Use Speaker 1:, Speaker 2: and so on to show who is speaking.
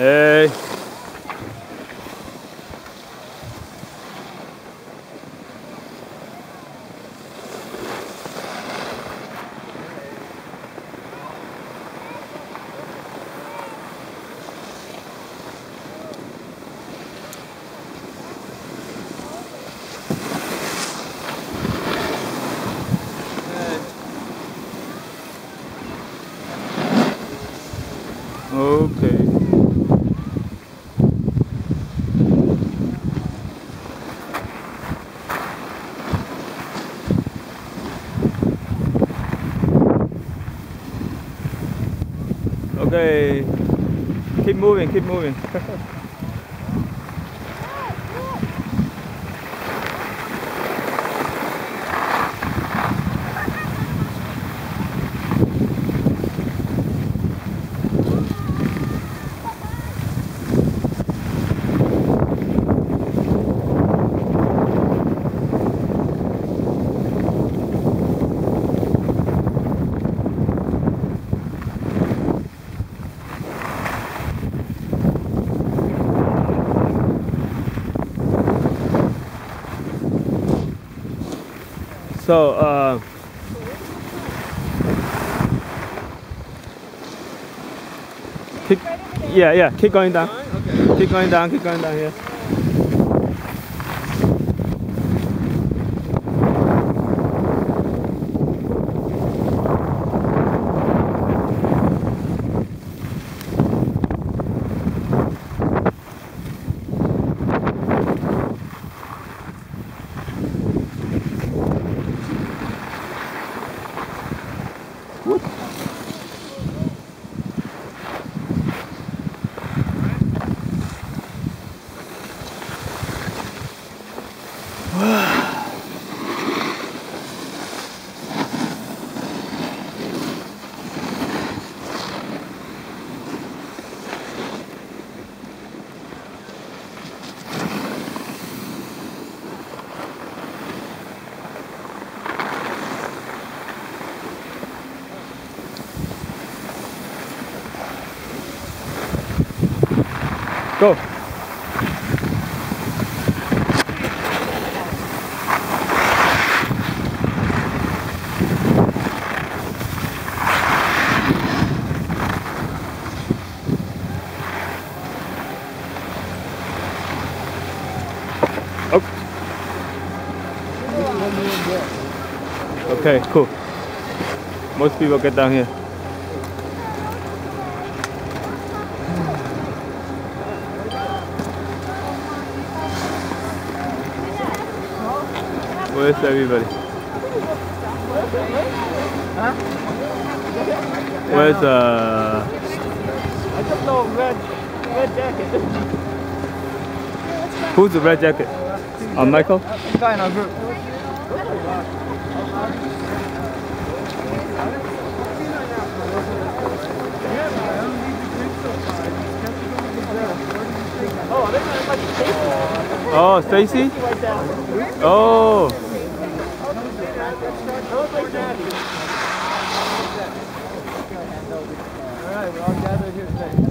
Speaker 1: Hey. Okay. Okay. Keep moving, keep moving. So, uh, keep, yeah, yeah, keep going down. Keep going down, keep going down here. Putz. Go. Oh. Okay, cool. Most people get down here. Where's everybody? Where's uh?
Speaker 2: I the red, red jacket.
Speaker 1: Who's the red jacket? Uh, Michael?
Speaker 2: Guy in our group. Oh, I think those are
Speaker 1: nasty. All
Speaker 2: right,
Speaker 1: we're
Speaker 2: all gathered here today.